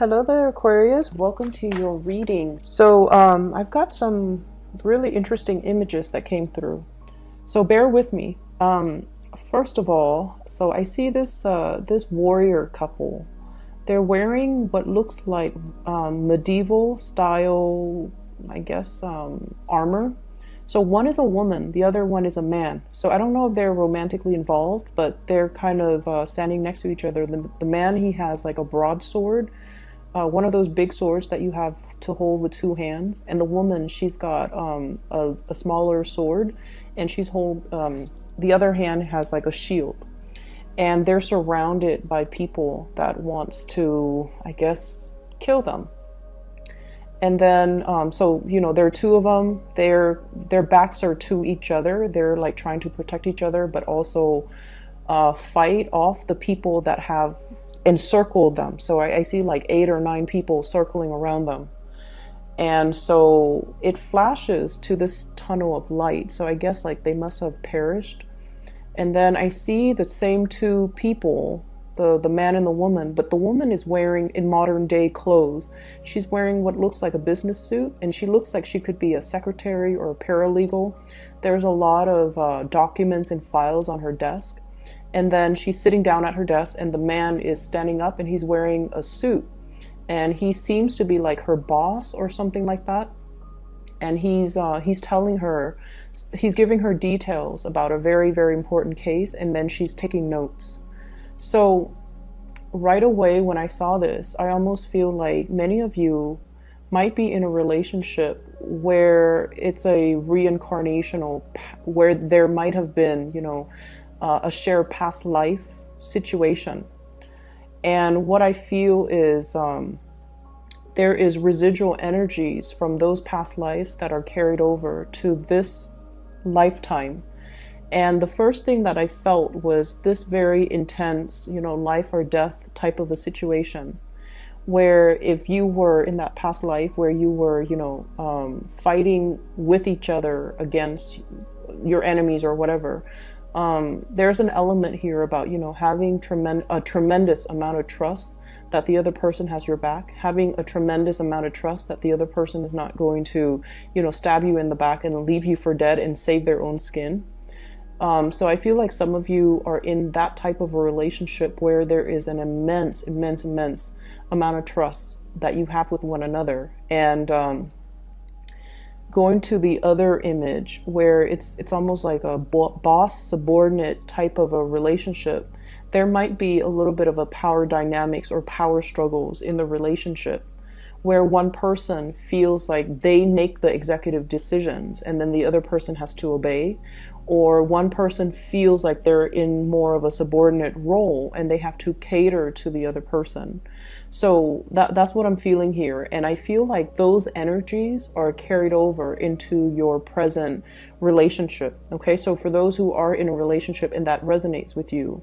Hello there, Aquarius. Welcome to your reading. So, um, I've got some really interesting images that came through. So, bear with me. Um, first of all, so I see this uh, this warrior couple. They're wearing what looks like um, medieval style, I guess, um, armor. So one is a woman, the other one is a man. So I don't know if they're romantically involved, but they're kind of uh, standing next to each other. The, the man he has like a broadsword, uh, one of those big swords that you have to hold with two hands, and the woman she's got um, a, a, smaller sword, and she's hold um, the other hand has like a shield, and they're surrounded by people that wants to, I guess, kill them. And then um, so you know there are two of them their their backs are to each other. They're like trying to protect each other but also uh, fight off the people that have encircled them so I, I, see like eight or nine people circling around them and so it flashes to this tunnel of light so i guess like they must have perished and then i see the same two people the, the man and the woman, but the woman is wearing in modern day clothes. She's wearing what looks like a business suit, and she looks like she could be a secretary or a paralegal. There's a lot of uh, documents and files on her desk. And then she's sitting down at her desk, and the man is standing up and he's wearing a suit. And he seems to be like her boss or something like that. And he's uh, he's telling her, he's giving her details about a very very important case, and then she's taking notes. So, right away when I saw this, I almost feel like many of you might be in a relationship where it's a reincarnational, where there might have been, you know, uh, a shared past life situation. And what I feel is um, there is residual energies from those past lives that are carried over to this lifetime and the first thing that I felt was this very intense, you know, life or death type of a situation where if you were in that past life where you were, you know, um, fighting with each other against your enemies or whatever, um, there's an element here about, you know, having tremend- a tremendous amount of trust that the other person has your back, having a tremendous amount of trust that the other person is not going to, you know, stab you in the back and leave you for dead and save their own skin. Um, so I feel like some of you are in that type of a relationship where there is an immense, immense, immense amount of trust that you have with one another. And um, going to the other image where it's it's almost like a boss subordinate type of a relationship, there might be a little bit of a power dynamics or power struggles in the relationship where one person feels like they make the executive decisions and then the other person has to obey or one person feels like they're in more of a subordinate role and they have to cater to the other person. So that that's what I'm feeling here and I feel like those energies are carried over into your present relationship. Okay? So for those who are in a relationship and that resonates with you,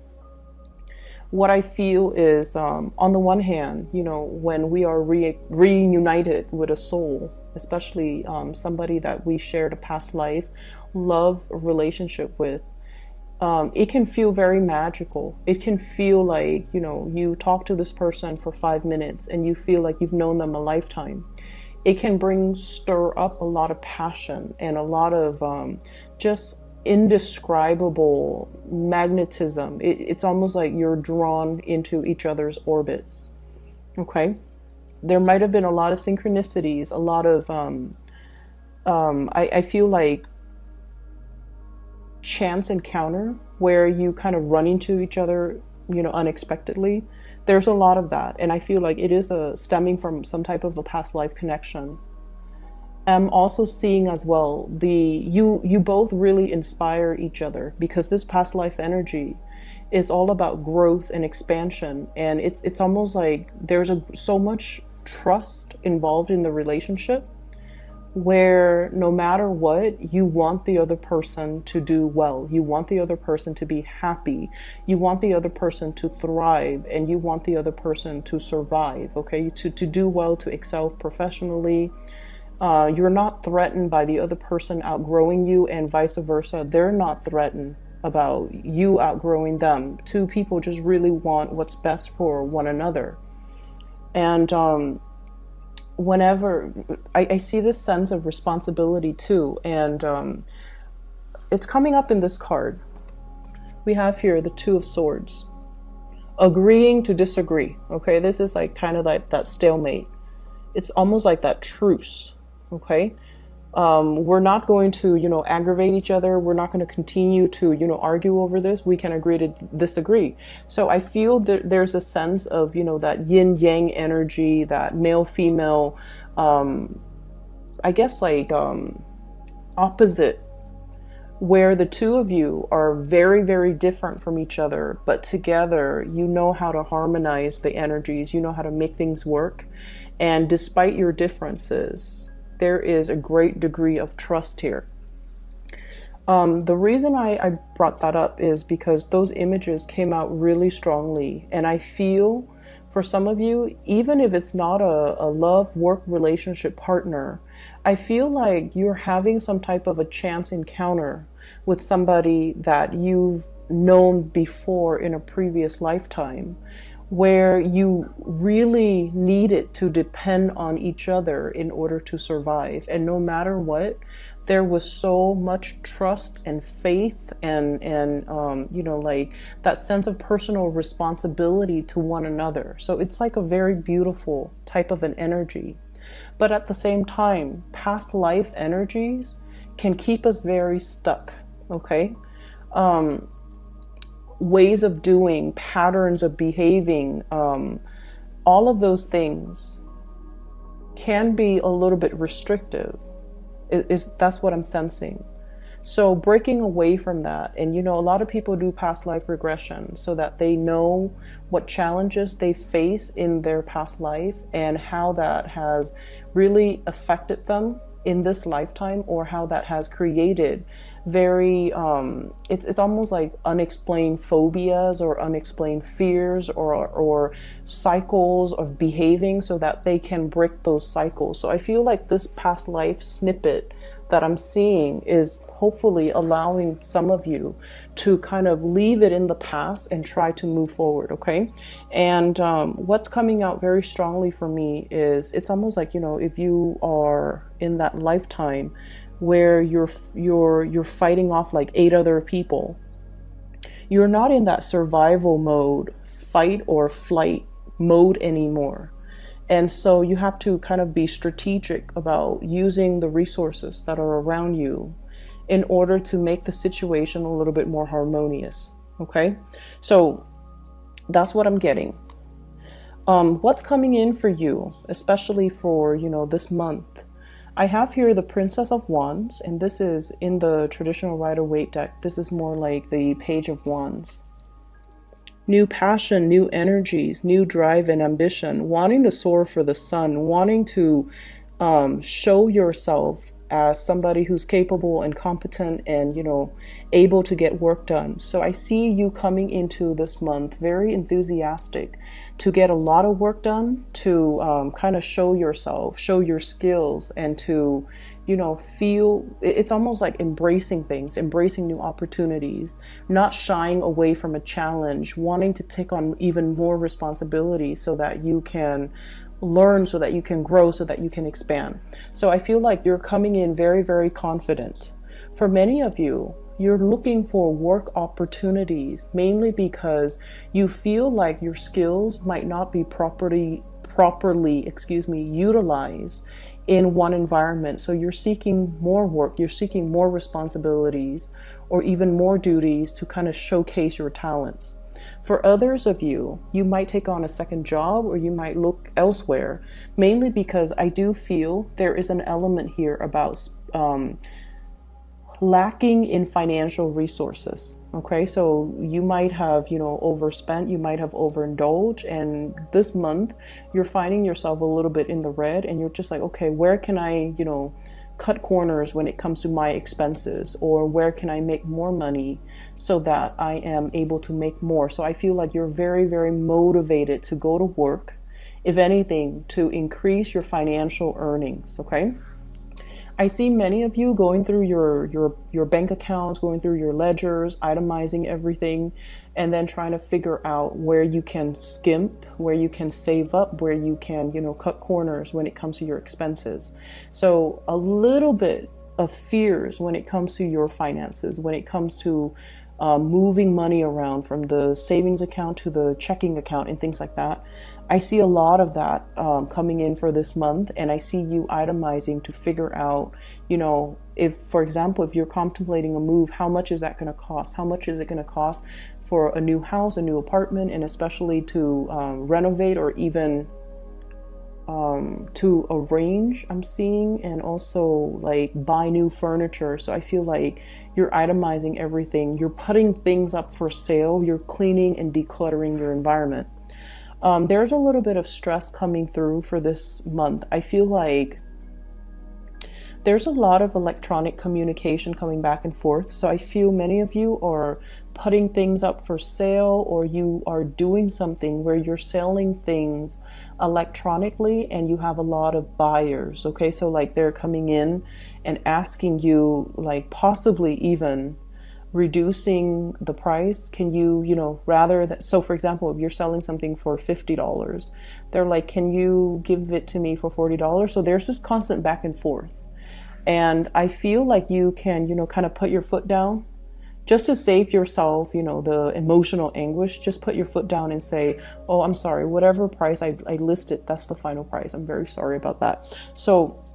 what I feel is, um, on the one hand, you know, when we are re- reunited with a soul, especially um, somebody that we shared a past life, love relationship with, um, it can feel very magical. It can feel like, you know, you talk to this person for five minutes and you feel like you've known them a lifetime. It can bring, stir up a lot of passion and a lot of um, just indescribable magnetism. It, it's almost like you're drawn into each other's orbits. Okay? There might have been a lot of synchronicities, a lot of, um, um, I, I feel like chance encounter where you kind of run into each other, you know, unexpectedly. There's a lot of that. And I feel like it is a stemming from some type of a past life connection I'm also seeing as well the you you both really inspire each other because this past life energy is all about growth and expansion and it's it's almost like there's a so much trust involved in the relationship where no matter what you want the other person to do well you want the other person to be happy you want the other person to thrive and you want the other person to survive okay to to do well to excel professionally uh, you're not threatened by the other person outgrowing you, and vice versa. They're not threatened about you outgrowing them. Two people just really want what's best for one another. And um, whenever I, I, see this sense of responsibility too, and um, it's coming up in this card. We have here the Two of Swords. Agreeing to disagree. Okay, this is like kind of like that stalemate. It's almost like that truce. Okay, um, we're not going to, you know, aggravate each other. We're not going to continue to, you know, argue over this. We can agree to disagree. So I feel that there's a sense of, you know, that yin yang energy, that male female, um, I guess like um, opposite, where the two of you are very, very different from each other, but together you know how to harmonize the energies, you know how to make things work. And despite your differences, there is a great degree of trust here. Um, the reason I, I brought that up is because those images came out really strongly, and I feel for some of you, even if it's not a, a love work relationship partner, I feel like you're having some type of a chance encounter with somebody that you've known before in a previous lifetime where you really needed to depend on each other in order to survive. And no matter what, there was so much trust and faith and and um, you know like that sense of personal responsibility to one another. So it's like a very beautiful type of an energy. But at the same time, past life energies can keep us very stuck. Okay. Um, ways of doing, patterns of behaving, um, all of those things can be a little bit restrictive. Is that's what I'm sensing. So breaking away from that, and you know, a lot of people do past life regression so that they know what challenges they face in their past life and how that has really affected them in this lifetime or how that has created very um, it's it's almost like unexplained phobias or unexplained fears or or cycles of behaving so that they can break those cycles. So I feel like this past life snippet that I'm seeing is hopefully allowing some of you to kind of leave it in the past and try to move forward, okay? And um, what's coming out very strongly for me is it's almost like, you know, if you are in that lifetime where you're you're you're fighting off like eight other people, you're not in that survival mode, fight or flight mode anymore and so you have to kind of be strategic about using the resources that are around you in order to make the situation a little bit more harmonious. Okay? So that's what I'm getting. Um, what's coming in for you, especially for, you know, this month? I have here the Princess of Wands, and this is in the traditional Rider Waite deck. This is more like the Page of Wands new passion, new energies, new drive and ambition, wanting to soar for the sun, wanting to um, show yourself as somebody who's capable and competent and you know able to get work done. So i see you coming into this month very enthusiastic to get a lot of work done to um, kind of show yourself show your skills and to you know, feel it's almost like embracing things, embracing new opportunities, not shying away from a challenge, wanting to take on even more responsibility so that you can learn, so that you can grow, so that you can expand. So I feel like you're coming in very, very confident. For many of you, you're looking for work opportunities mainly because you feel like your skills might not be properly properly, excuse me, utilized in one environment. So you're seeking more work, you're seeking more responsibilities, or even more duties to kind of showcase your talents. For others of you, you might take on a second job or you might look elsewhere, mainly because I do feel there is an element here about um, lacking in financial resources. Okay, so you might have, you know, overspent, you might have overindulged, and this month you're finding yourself a little bit in the red, and you're just like, okay, where can I, you know, cut corners when it comes to my expenses, or where can I make more money so that I am able to make more? So I feel like you're very, very motivated to go to work, if anything, to increase your financial earnings. Okay. I see many of you going through your your your bank accounts, going through your ledgers, itemizing everything, and then trying to figure out where you can skimp, where you can save up, where you can, you know, cut corners when it comes to your expenses. So a little bit of fears when it comes to your finances, when it comes to uh, moving money around from the savings account to the checking account and things like that. I see a lot of that um, coming in for this month, and I see you itemizing to figure out, you know, if, for example, if you're contemplating a move, how much is that going to cost? How much is it going to cost for a new house, a new apartment, and especially to um, renovate or even um, to arrange, I'm seeing, and also like buy new furniture. So I feel like you're itemizing everything, you're putting things up for sale, you're cleaning and decluttering your environment. Um, there's a little bit of stress coming through for this month. I feel like there's a lot of electronic communication coming back and forth. So I feel many of you are putting things up for sale or you are doing something where you're selling things electronically and you have a lot of buyers. Okay, so like they're coming in and asking you, like possibly even reducing the price can you you know rather that so for example if you're selling something for $50 they're like can you give it to me for $40 so there's this constant back and forth and i feel like you can you know kind of put your foot down just to save yourself, you know, the emotional anguish, just put your foot down and say, oh, I'm sorry, whatever price I, I listed, that's the final price. I'm very sorry about that. So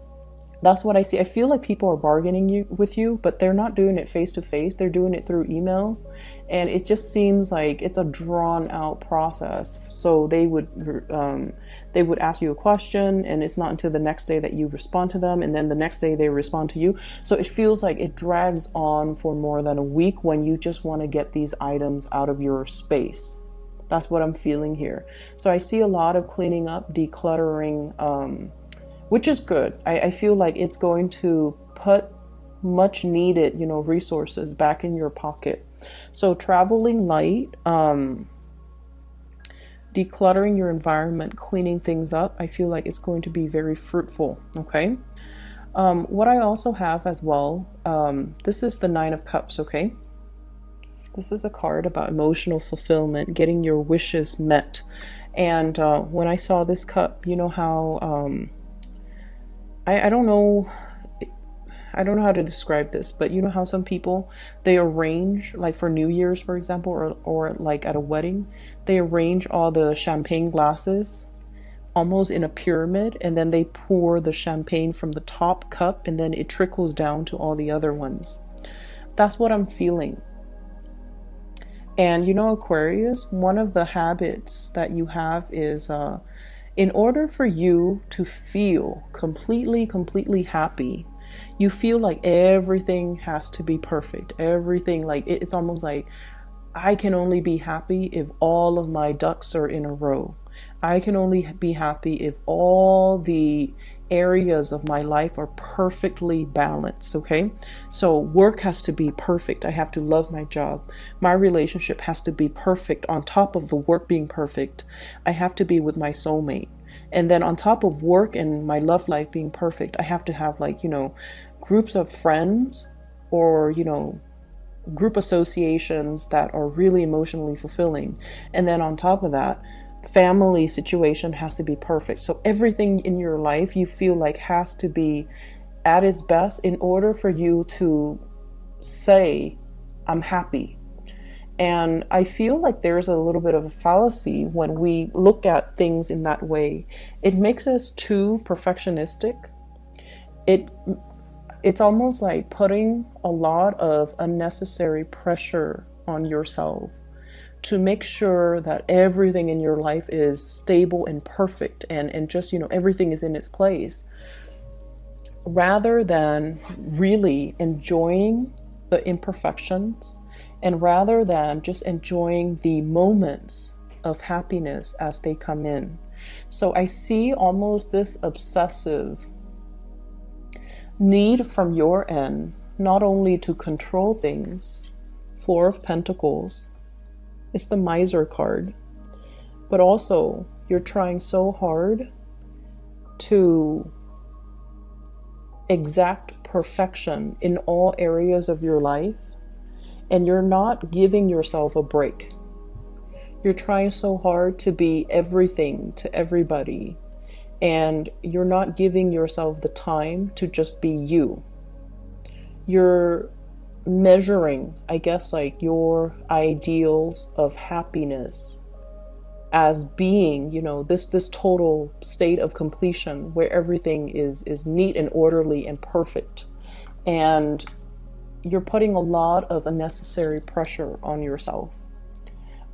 that's what I see. I feel like people are bargaining you with you, but they're not doing it face to face. They're doing it through emails, and it just seems like it's a drawn out process. So they would um, they would ask you a question, and it's not until the next day that you respond to them, and then the next day they respond to you. So it feels like it drags on for more than a week when you just want to get these items out of your space. That's what I'm feeling here. So I see a lot of cleaning up, decluttering. Um, which is good. I, I feel like it's going to put much needed, you know, resources back in your pocket. So traveling light, um, decluttering your environment, cleaning things up, I feel like it's going to be very fruitful. Okay. Um, what I also have as well, um, this is the Nine of Cups. Okay. This is a card about emotional fulfillment, getting your wishes met. And uh, when I saw this cup, you know how um, I, I don't know I don't know how to describe this, but you know how some people they arrange like for New Year's, for example, or or like at a wedding, they arrange all the champagne glasses almost in a pyramid and then they pour the champagne from the top cup and then it trickles down to all the other ones. That's what I'm feeling. And you know Aquarius, one of the habits that you have is uh in order for you to feel completely, completely happy, you feel like everything has to be perfect. Everything, like, it's almost like I can only be happy if all of my ducks are in a row. I can only be happy if all the areas of my life are perfectly balanced, okay? So work has to be perfect. I have to love my job. My relationship has to be perfect on top of the work being perfect. I have to be with my soulmate. And then on top of work and my love life being perfect, I have to have like, you know, groups of friends or, you know, group associations that are really emotionally fulfilling. And then on top of that, family situation has to be perfect. So everything in your life you feel like has to be at its best in order for you to say, I'm happy. And I feel like there's a little bit of a fallacy when we look at things in that way. It makes us too perfectionistic. It it's almost like putting a lot of unnecessary pressure on yourself to make sure that everything in your life is stable and perfect and, and just, you know, everything is in its place rather than really enjoying the imperfections and rather than just enjoying the moments of happiness as they come in. So I see almost this obsessive need from your end not only to control things, Four of Pentacles, it's the miser card. But also, you're trying so hard to exact perfection in all areas of your life and you're not giving yourself a break. You're trying so hard to be everything to everybody, and you're not giving yourself the time to just be you. You're measuring, I guess, like your ideals of happiness as being, you know, this this total state of completion where everything is is neat and orderly and perfect. And you're putting a lot of unnecessary pressure on yourself.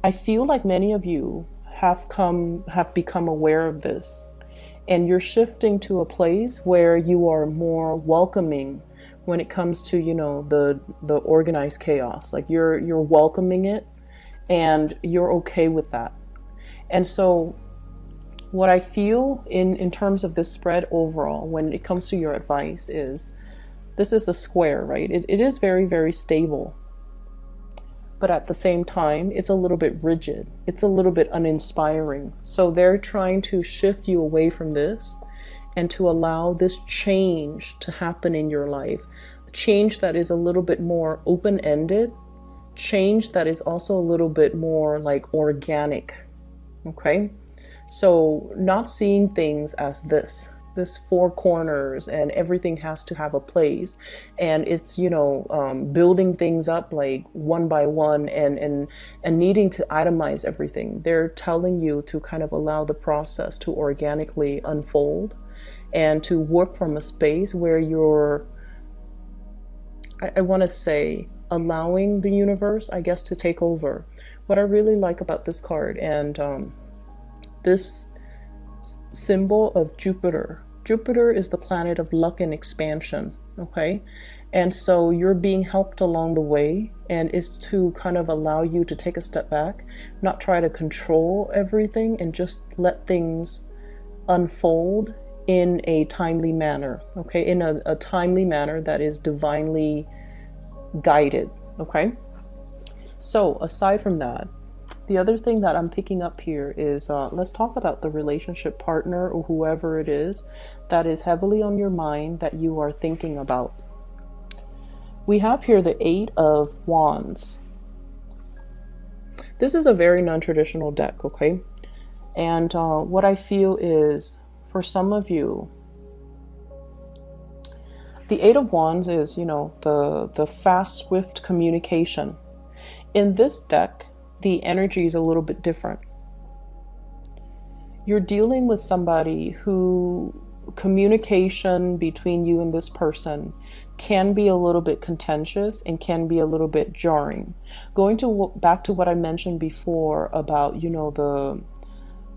I feel like many of you have come have become aware of this and you're shifting to a place where you are more welcoming when it comes to, you know, the the organized chaos. Like you're you're welcoming it and you're okay with that. And so what I feel in in terms of this spread overall when it comes to your advice is this is a square, right? It, it is very, very stable. But at the same time, it's a little bit rigid. It's a little bit uninspiring. So they're trying to shift you away from this and to allow this change to happen in your life. Change that is a little bit more open ended, change that is also a little bit more like organic. Okay? So, not seeing things as this, this four corners and everything has to have a place and it's you know um, building things up like one by one and and and needing to itemize everything they're telling you to kind of allow the process to organically unfold and to work from a space where you're I, I want to say allowing the universe i guess to take over what i really like about this card and um, this symbol of Jupiter Jupiter is the planet of luck and expansion, okay? And so you're being helped along the way, and is to kind of allow you to take a step back, not try to control everything, and just let things unfold in a timely manner, okay? In a, a timely manner that is divinely guided, okay? So, aside from that, the other thing that I'm picking up here is uh, let's talk about the relationship partner or whoever it is that is heavily on your mind that you are thinking about. We have here the Eight of Wands. This is a very non traditional deck, okay? And uh, what I feel is for some of you, the Eight of Wands is, you know, the, the fast, swift communication. In this deck, the energy is a little bit different. You're dealing with somebody who communication between you and this person can be a little bit contentious and can be a little bit jarring. Going to back to what I mentioned before about you know the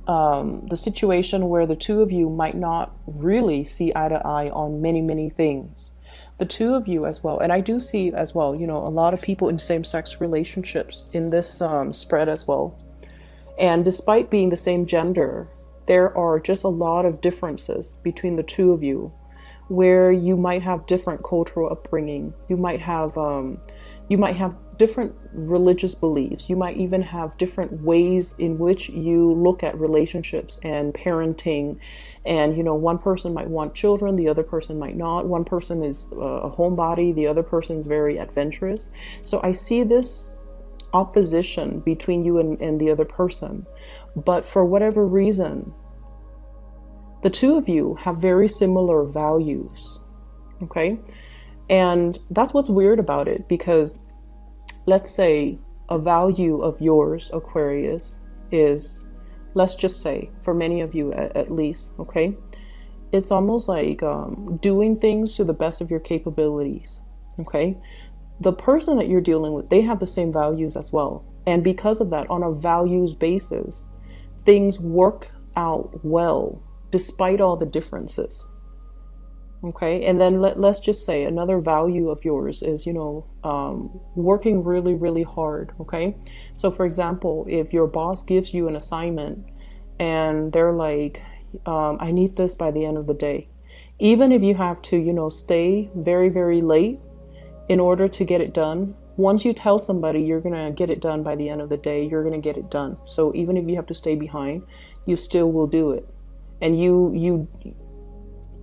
um, the situation where the two of you might not really see eye to eye on many many things the two of you as well. And I do see as well, you know, a lot of people in same sex relationships in this um, spread as well. And despite being the same gender, there are just a lot of differences between the two of you where you might have different cultural upbringing. You might have um, you might have different religious beliefs. You might even have different ways in which you look at relationships and parenting. And, you know, one person might want children, the other person might not. One person is a homebody, the other person is very adventurous. So I see this opposition between you and, and the other person. But for whatever reason, the two of you have very similar values. Okay? And that's what's weird about it because let's say a value of yours, Aquarius, is, let's just say, for many of you at, at least, okay? It's almost like um, doing things to the best of your capabilities, okay? The person that you're dealing with, they have the same values as well. And because of that, on a values basis, things work out well despite all the differences okay and then let, let's just say another value of yours is you know um, working really really hard okay? So for example if your boss gives you an assignment and they're like um, i need this by the end of the day even if you have to you know stay very very late in order to get it done once you tell somebody you're going to get it done by the end of the day you're going to get it done. So even if you have to stay behind you still will do it. And you you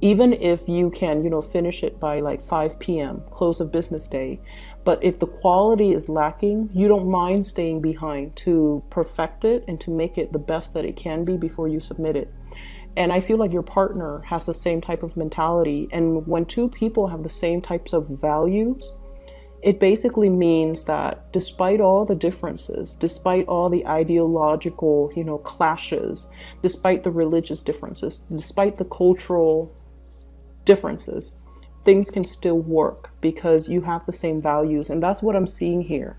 even if you can, you know, finish it by like 5 p.m., close of business day. But if the quality is lacking, you don't mind staying behind to perfect it and to make it the best that it can be before you submit it. And I feel like your partner has the same type of mentality. And when two people have the same types of values, it basically means that despite all the differences, despite all the ideological, you know, clashes, despite the religious differences, despite the cultural differences, things can still work because you have the same values. And that's what I'm seeing here.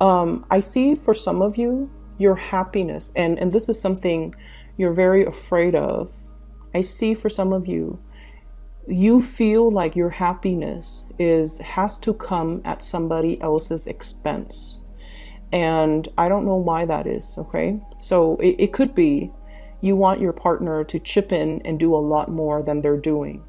Um, I see for some of you, your happiness, and, and this is something you're very afraid of. I see for some of you, you feel like your happiness is has to come at somebody else's expense. And I don't know why that is, okay? So it, it could be you want your partner to chip in and do a lot more than they're doing.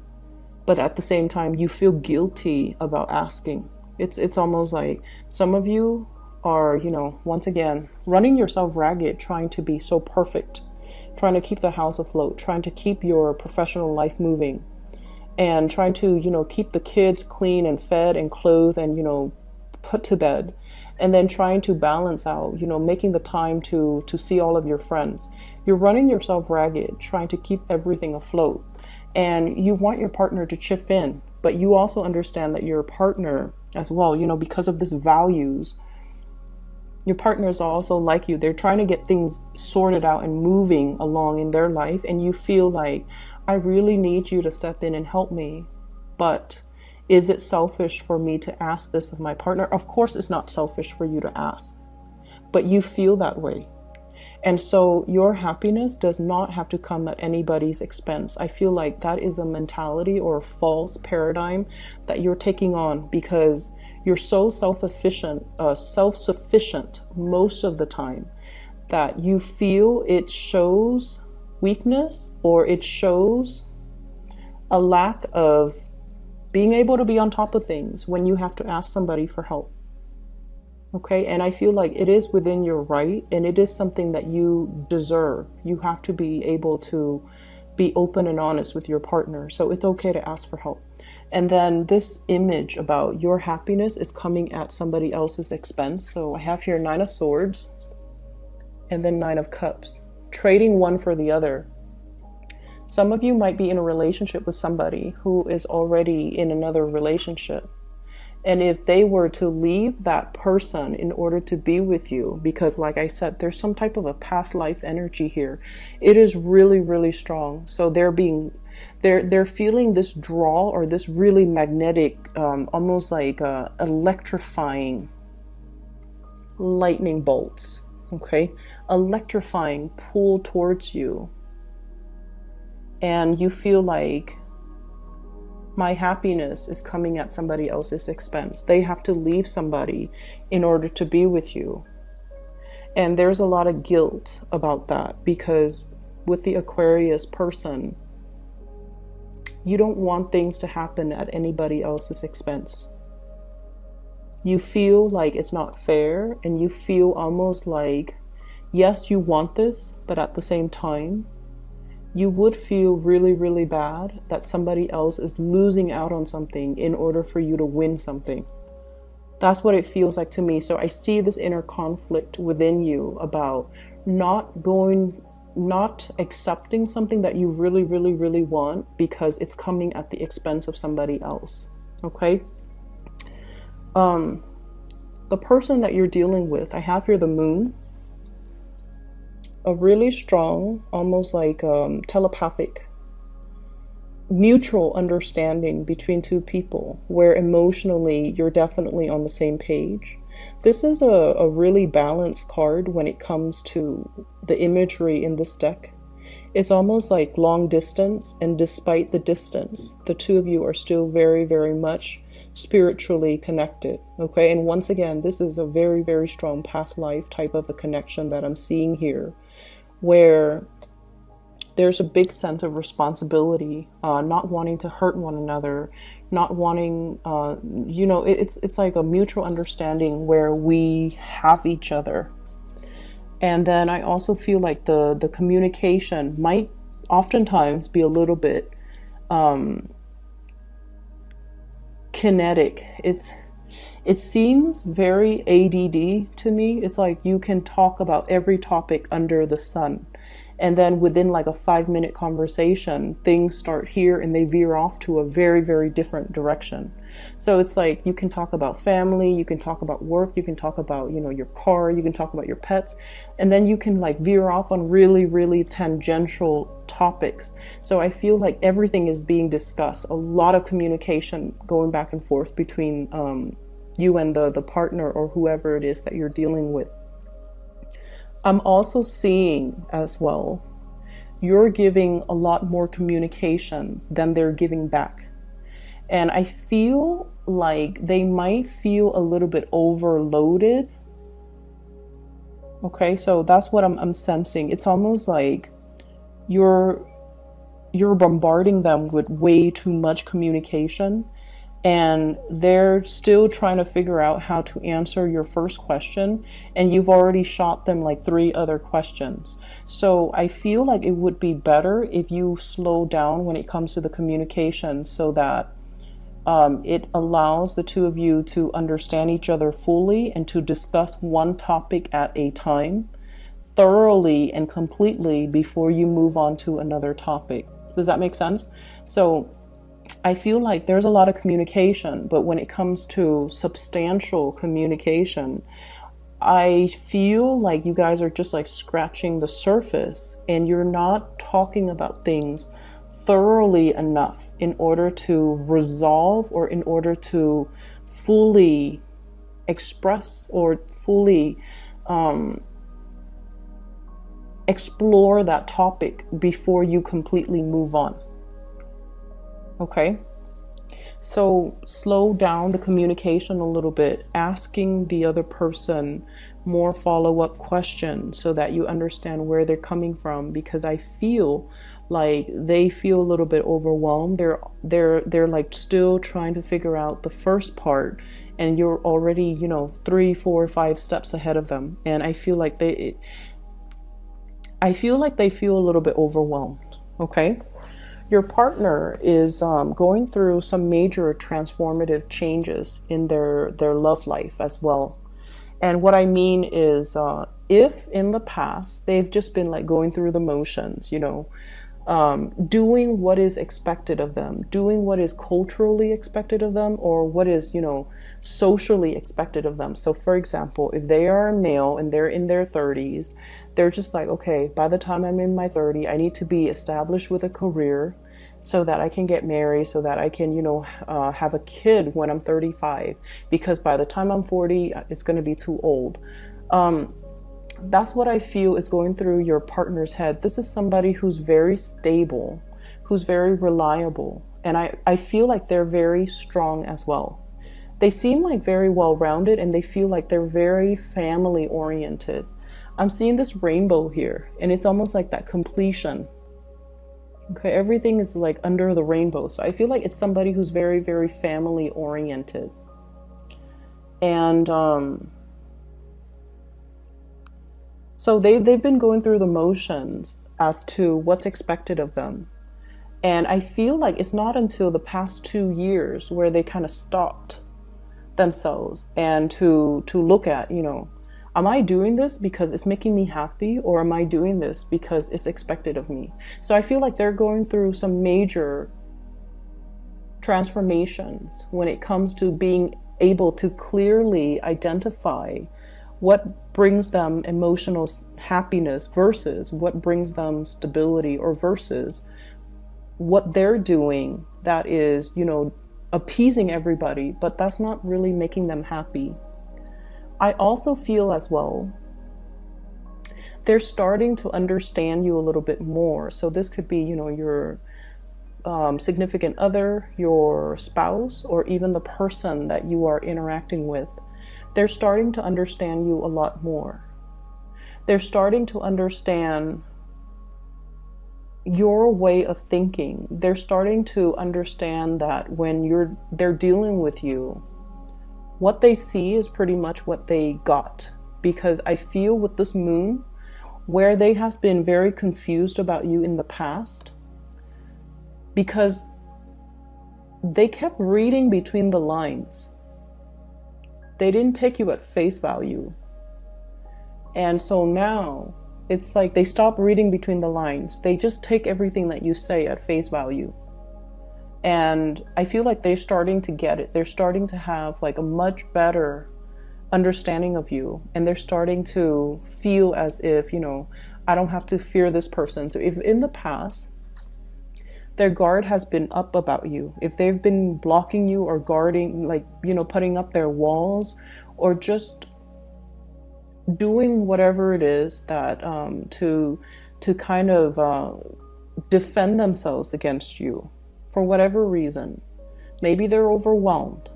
But at the same time, you feel guilty about asking. It's it's almost like some of you are, you know, once again, running yourself ragged trying to be so perfect, trying to keep the house afloat, trying to keep your professional life moving, and trying to, you know, keep the kids clean and fed and clothed and, you know, put to bed and then trying to balance out you know making the time to to see all of your friends. You're running yourself ragged trying to keep everything afloat. And you want your partner to chip in but you also understand that your partner as well you know because of this values your partners are also like you. They're trying to get things sorted out and moving along in their life and you feel like i really need you to step in and help me but is it selfish for me to ask this of my partner? Of course, it's not selfish for you to ask, but you feel that way. And so your happiness does not have to come at anybody's expense. I feel like that is a mentality or a false paradigm that you're taking on because you're so self-efficient, uh, self-sufficient most of the time that you feel it shows weakness or it shows a lack of being able to be on top of things when you have to ask somebody for help. Okay, and I feel like it is within your right and it is something that you deserve. You have to be able to be open and honest with your partner. So it's okay to ask for help. And then this image about your happiness is coming at somebody else's expense. So I have here Nine of Swords and then Nine of Cups, trading one for the other. Some of you might be in a relationship with somebody who is already in another relationship. And if they were to leave that person in order to be with you, because like I said, there's some type of a past life energy here, it is really, really strong. So they're being, they're they're feeling this draw or this really magnetic, um, almost like uh, electrifying lightning bolts. Okay, electrifying pull towards you and you feel like my happiness is coming at somebody else's expense. They have to leave somebody in order to be with you. And there's a lot of guilt about that because with the Aquarius person, you don't want things to happen at anybody else's expense. You feel like it's not fair, and you feel almost like, yes, you want this, but at the same time, you would feel really, really bad that somebody else is losing out on something in order for you to win something. That's what it feels like to me. So I see this inner conflict within you about not going, not accepting something that you really, really, really want because it's coming at the expense of somebody else. Okay? Um, the person that you're dealing with, I have here the moon a really strong, almost like um, telepathic, mutual understanding between two people where emotionally you're definitely on the same page. This is a, a really balanced card when it comes to the imagery in this deck. It's almost like long distance, and despite the distance, the two of you are still very, very much spiritually connected. Okay, and once again, this is a very, very strong past life type of a connection that I'm seeing here where there's a big sense of responsibility, uh, not wanting to hurt one another, not wanting, uh, you know, it, it's it's like a mutual understanding where we have each other. And then I also feel like the the communication might oftentimes be a little bit um, kinetic. It's it seems very ADD to me. It's like you can talk about every topic under the sun. And then within like a five minute conversation, things start here and they veer off to a very, very different direction. So it's like you can talk about family, you can talk about work, you can talk about, you know, your car, you can talk about your pets, and then you can like veer off on really, really tangential topics. So I feel like everything is being discussed, a lot of communication going back and forth between um, you and the, the partner or whoever it is that you're dealing with. I'm also seeing as well, you're giving a lot more communication than they're giving back. And I feel like they might feel a little bit overloaded. Okay, so that's what I'm, I'm sensing. It's almost like you're you're bombarding them with way too much communication and they're still trying to figure out how to answer your first question and you've already shot them like three other questions. So i feel like it would be better if you slow down when it comes to the communication so that um, it allows the two of you to understand each other fully and to discuss one topic at a time thoroughly and completely before you move on to another topic. Does that make sense? So I feel like there's a lot of communication, but when it comes to substantial communication, I feel like you guys are just like scratching the surface and you're not talking about things thoroughly enough in order to resolve or in order to fully express or fully um, explore that topic before you completely move on. Okay. So slow down the communication a little bit, asking the other person more follow up questions so that you understand where they're coming from because I feel like they feel a little bit overwhelmed. They're they're they're like still trying to figure out the first part and you're already, you know, three, four, five steps ahead of them. And I feel like they I feel like they feel a little bit overwhelmed. Okay your partner is um, going through some major transformative changes in their their love life as well and what i mean is uh, if in the past they've just been like going through the motions you know um, doing what is expected of them, doing what is culturally expected of them, or what is, you know, socially expected of them. So, for example, if they are a male and they're in their 30s, they're just like, okay, by the time I'm in my 30, I need to be established with a career so that I can get married, so that I can, you know, uh, have a kid when I'm 35, because by the time I'm 40, it's going to be too old. Um, that's what I feel is going through your partner's head. This is somebody who's very stable, who's very reliable, and I, I feel like they're very strong as well. They seem like very well rounded and they feel like they're very family oriented. I'm seeing this rainbow here, and it's almost like that completion. Okay, everything is like under the rainbow. So I feel like it's somebody who's very, very family oriented. And um, so they, they've been going through the motions as to what's expected of them. And I feel like it's not until the past two years where they kind of stopped themselves and to to look at, you know, am I doing this because it's making me happy or am I doing this because it's expected of me? So I feel like they're going through some major transformations when it comes to being able to clearly identify what brings them emotional happiness versus what brings them stability or versus what they're doing that is, you know, appeasing everybody, but that's not really making them happy. I also feel as well they're starting to understand you a little bit more. So this could be, you know, your um, significant other, your spouse, or even the person that you are interacting with they're starting to understand you a lot more. They're starting to understand your way of thinking. They're starting to understand that when you're they're dealing with you, what they see is pretty much what they got. Because I feel with this moon, where they have been very confused about you in the past, because they kept reading between the lines. They didn't take you at face value. And so now it's like they stop reading between the lines. They just take everything that you say at face value. And I feel like they're starting to get it. They're starting to have like a much better understanding of you. And they're starting to feel as if, you know, I don't have to fear this person. So if in the past their guard has been up about you, if they've been blocking you or guarding, like, you know, putting up their walls or just doing whatever it is that um, to to kind of uh, defend themselves against you for whatever reason. Maybe they're overwhelmed.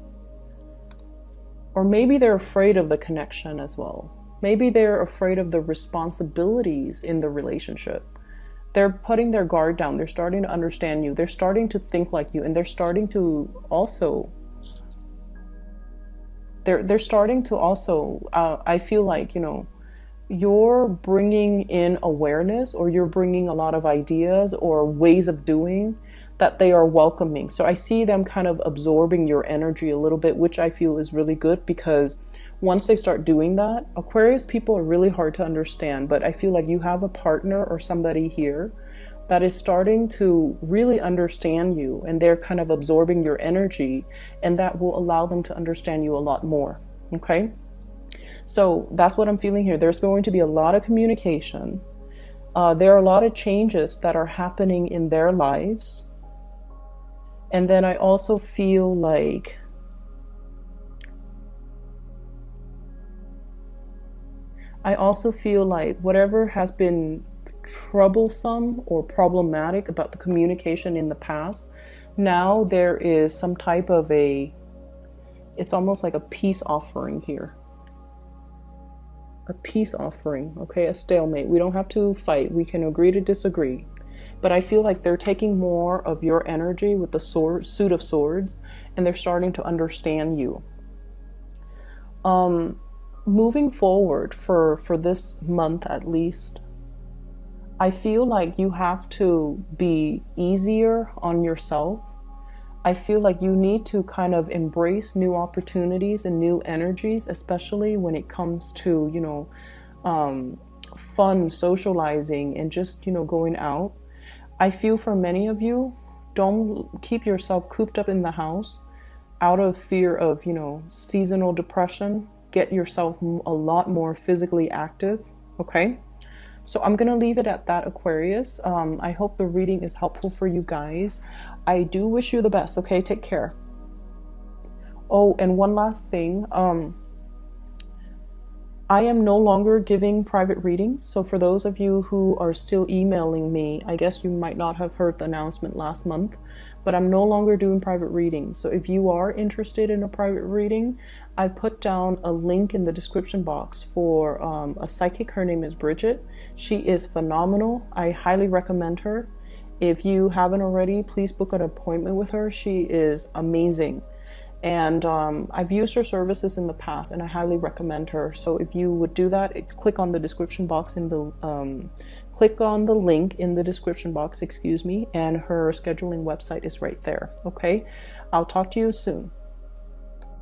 Or maybe they're afraid of the connection as well. Maybe they're afraid of the responsibilities in the relationship they're putting their guard down. They're starting to understand you. They're starting to think like you, and they're starting to also. They're they're starting to also. Uh, I feel like you know, you're bringing in awareness, or you're bringing a lot of ideas or ways of doing that they are welcoming. So I see them kind of absorbing your energy a little bit, which I feel is really good because once they start doing that, Aquarius people are really hard to understand, but I feel like you have a partner or somebody here that is starting to really understand you and they're kind of absorbing your energy, and that will allow them to understand you a lot more. Okay? So that's what I'm feeling here. There's going to be a lot of communication. Uh, there are a lot of changes that are happening in their lives. And then I also feel like I also feel like whatever has been troublesome or problematic about the communication in the past, now there is some type of a, it's almost like a peace offering here. A peace offering, okay? A stalemate. We don't have to fight, we can agree to disagree. But I feel like they're taking more of your energy with the sword, suit of swords and they're starting to understand you. Um, moving forward for for this month at least i feel like you have to be easier on yourself i feel like you need to kind of embrace new opportunities and new energies especially when it comes to you know um, fun socializing and just you know going out i feel for many of you don't keep yourself cooped up in the house out of fear of you know seasonal depression get yourself a lot more physically active. Okay. So I'm going to leave it at that, Aquarius. Um, I hope the reading is helpful for you guys. I do wish you the best. Okay. Take care. Oh, and one last thing. Um, I am no longer giving private readings. So, for those of you who are still emailing me, I guess you might not have heard the announcement last month, but I'm no longer doing private readings. So, if you are interested in a private reading, I've put down a link in the description box for um, a psychic. Her name is Bridget. She is phenomenal. I highly recommend her. If you haven't already, please book an appointment with her. She is amazing and um, I've used her services in the past, and I highly recommend her. So if you would do that, click on the description box in the um, click on the link in the description box, excuse me, and her scheduling website is right there. Okay, I'll talk to you soon.